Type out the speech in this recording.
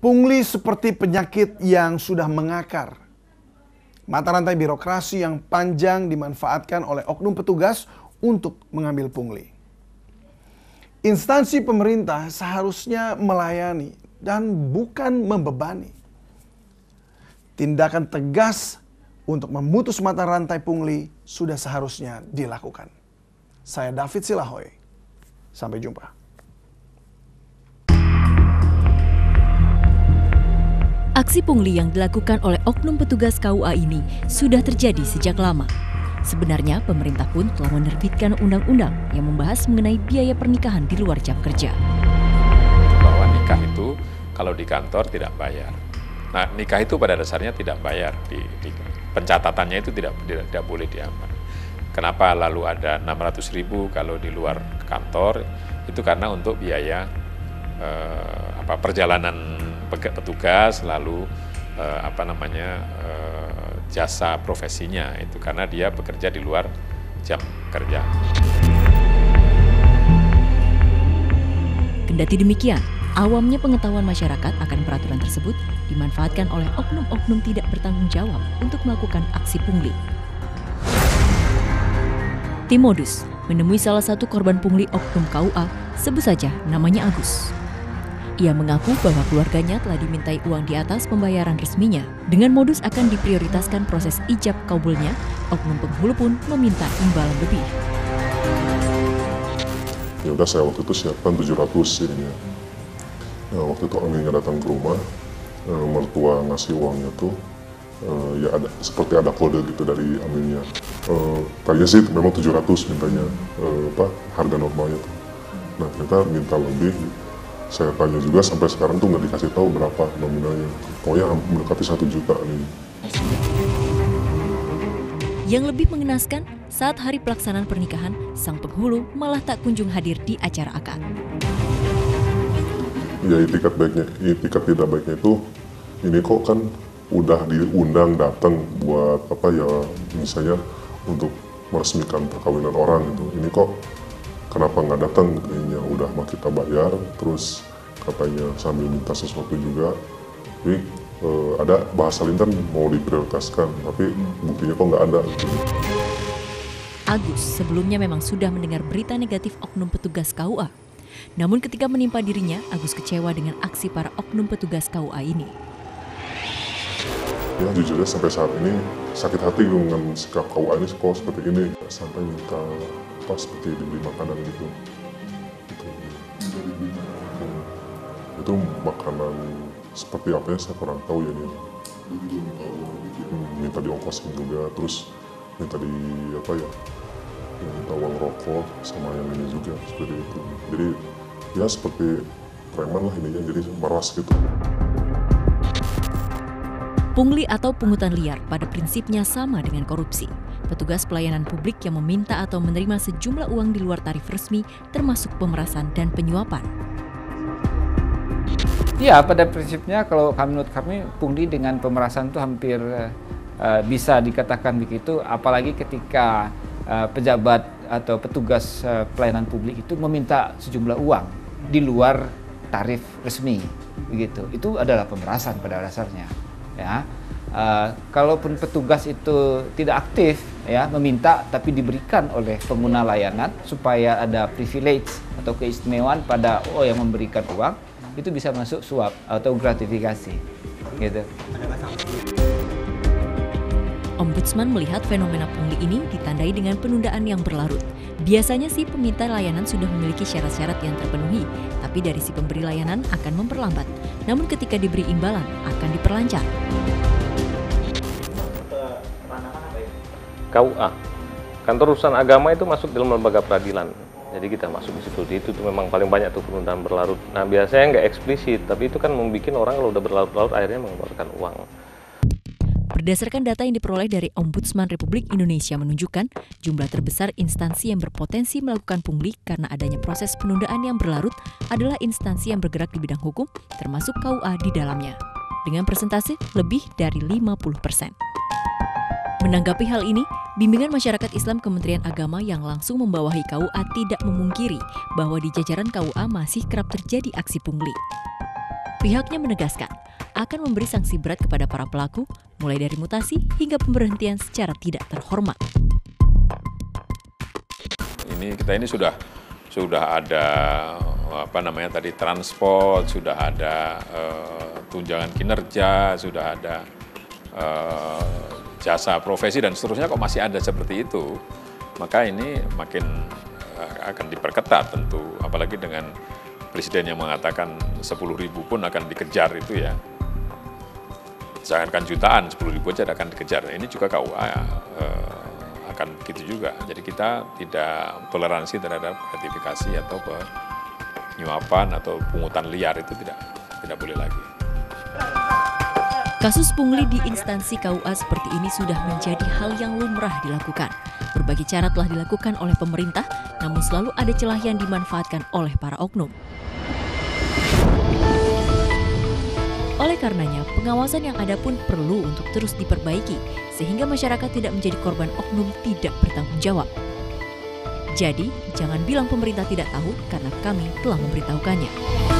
Pungli seperti penyakit yang sudah mengakar. Mata rantai birokrasi yang panjang dimanfaatkan oleh oknum petugas untuk mengambil pungli. Instansi pemerintah seharusnya melayani dan bukan membebani. Tindakan tegas untuk memutus mata rantai pungli sudah seharusnya dilakukan. Saya David Silahoy. Sampai jumpa. Aksi pungli yang dilakukan oleh oknum petugas KUA ini sudah terjadi sejak lama. Sebenarnya pemerintah pun telah menerbitkan undang-undang yang membahas mengenai biaya pernikahan di luar jam kerja. Bahwa nikah itu kalau di kantor tidak bayar. Nah nikah itu pada dasarnya tidak bayar di, di pencatatannya itu tidak tidak, tidak boleh diaman. Kenapa lalu ada 600 ribu kalau di luar kantor itu karena untuk biaya eh, apa perjalanan petugas lalu uh, apa namanya uh, jasa profesinya itu karena dia bekerja di luar jam kerja. Kendati demikian, awamnya pengetahuan masyarakat akan peraturan tersebut dimanfaatkan oleh oknum-oknum tidak bertanggung jawab untuk melakukan aksi pungli. Tim Modus menemui salah satu korban pungli oknum KUA, sebut saja namanya Agus. Ia mengaku bahwa keluarganya telah dimintai uang di atas pembayaran resminya. Dengan modus akan diprioritaskan proses ijab kabulnya, oknum penghulu pun meminta imbalan lebih. Ya udah saya waktu itu siapkan 700 ininya. Nah, waktu itu Aminnya datang ke rumah, e, mertua ngasih uangnya tuh e, ya ada seperti ada kode gitu dari Aminnya. E, tadinya sih memang 700 mintanya e, apa harga normalnya tuh. Nah kita minta lebih saya tanya juga sampai sekarang tuh nggak dikasih tahu berapa nominalnya. Pokoknya mendekati satu juta nih. Yang lebih mengenaskan, saat hari pelaksanaan pernikahan, sang penghulu malah tak kunjung hadir di acara akad. Ya itikat baiknya, itikat tidak baiknya itu, ini kok kan udah diundang datang buat apa ya misalnya untuk meresmikan perkawinan orang itu. Ini kok kenapa nggak datang kayaknya udah mah kita bayar terus katanya sambil minta sesuatu juga tapi uh, ada bahasa lintan mau diprioritaskan tapi buktinya kok nggak ada. Agus sebelumnya memang sudah mendengar berita negatif oknum petugas KUA. Namun ketika menimpa dirinya, Agus kecewa dengan aksi para oknum petugas KUA ini. Ya jujurnya sampai saat ini sakit hati dengan sikap KUA ini kok seperti ini. Sampai minta apa seperti dibeli makanan gitu. Itu, hmm. itu makanan seperti apa ya saya kurang tahu ya nih hmm, minta diongkosin juga terus minta di apa ya minta uang rokok sama yang ini juga seperti itu. Jadi ya seperti preman lah ininya jadi meras gitu Pungli atau pungutan liar pada prinsipnya sama dengan korupsi. Petugas pelayanan publik yang meminta atau menerima sejumlah uang di luar tarif resmi termasuk pemerasan dan penyuapan. Ya, pada prinsipnya kalau kami menurut kami pungli dengan pemerasan itu hampir uh, bisa dikatakan begitu, apalagi ketika uh, pejabat atau petugas uh, pelayanan publik itu meminta sejumlah uang di luar tarif resmi, begitu. Itu adalah pemerasan pada dasarnya ya uh, kalaupun petugas itu tidak aktif ya meminta tapi diberikan oleh pengguna layanan supaya ada privilege atau keistimewaan pada oh yang memberikan uang itu bisa masuk suap atau gratifikasi gitu. Ombudsman melihat fenomena pungli ini ditandai dengan penundaan yang berlarut. Biasanya sih peminta layanan sudah memiliki syarat-syarat yang terpenuhi, tapi dari si pemberi layanan akan memperlambat. Namun ketika diberi imbalan akan diperlancar. KUA, kantor urusan agama itu masuk dalam lembaga peradilan. Jadi kita masuk di situ. Itu tuh memang paling banyak tuh penundaan berlarut. Nah biasanya nggak eksplisit, tapi itu kan membuat orang kalau udah berlarut-larut akhirnya mengeluarkan uang. Berdasarkan data yang diperoleh dari Ombudsman Republik Indonesia menunjukkan jumlah terbesar instansi yang berpotensi melakukan pungli karena adanya proses penundaan yang berlarut adalah instansi yang bergerak di bidang hukum termasuk KUA di dalamnya dengan persentase lebih dari 50 persen. Menanggapi hal ini, bimbingan masyarakat Islam Kementerian Agama yang langsung membawahi KUA tidak memungkiri bahwa di jajaran KUA masih kerap terjadi aksi pungli. Pihaknya menegaskan akan memberi sanksi berat kepada para pelaku, mulai dari mutasi hingga pemberhentian secara tidak terhormat. Ini kita ini sudah sudah ada apa namanya tadi transport, sudah ada uh, tunjangan kinerja, sudah ada uh, jasa profesi dan seterusnya kok masih ada seperti itu, maka ini makin uh, akan diperketat tentu, apalagi dengan presiden yang mengatakan 10 ribu pun akan dikejar itu ya. Jangankan jutaan, 10 ribu aja akan dikejar. Ini juga KUA eh, akan begitu juga. Jadi kita tidak toleransi terhadap gratifikasi atau penyuapan atau pungutan liar itu tidak tidak boleh lagi. Kasus pungli di instansi KUA seperti ini sudah menjadi hal yang lumrah dilakukan. Berbagai cara telah dilakukan oleh pemerintah, namun selalu ada celah yang dimanfaatkan oleh para oknum. Karenanya, pengawasan yang ada pun perlu untuk terus diperbaiki, sehingga masyarakat tidak menjadi korban oknum tidak bertanggung jawab. Jadi, jangan bilang pemerintah tidak tahu, karena kami telah memberitahukannya.